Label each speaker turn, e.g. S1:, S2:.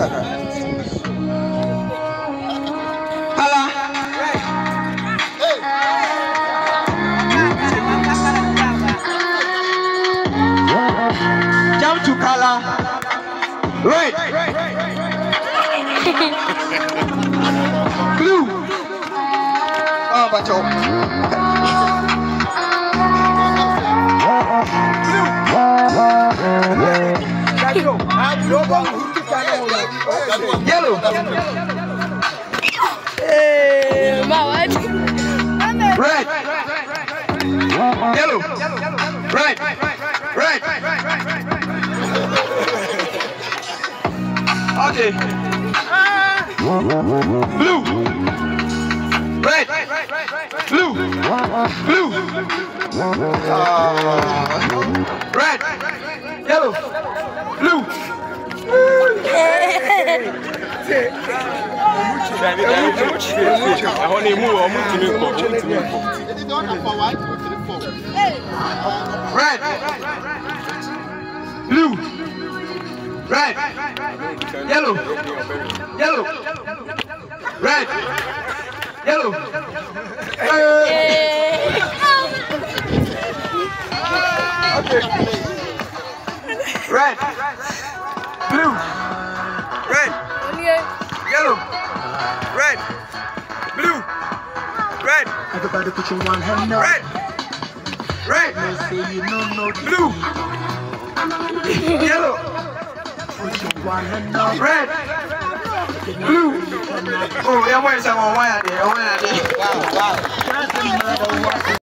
S1: Jump to color. Red. Blue. Oh, bacho. Yellow.
S2: Eh, ma what?
S1: Red. Yellow. Red. Red. Okay. Blue. Red. Blue. Blue. Ah. Red. Yellow. Blue.
S3: Ɛhɔ ne mu wɔ ɔmo ntumi nkɔ ɔmo ntumi
S1: Red. Blue. Red. Yellow. Yellow. Red. Yellow. Okay. Red. Blue. Red. Yellow. Red. Blue. Red.
S4: Everybody put your one hand up.
S1: Red. Red.
S4: Say you know no
S1: Blue. Yellow.
S4: put your one hand up.
S1: Red. Blue. Oh, yeah, where's that one? Why are they? Why are they?
S4: Doesn't matter what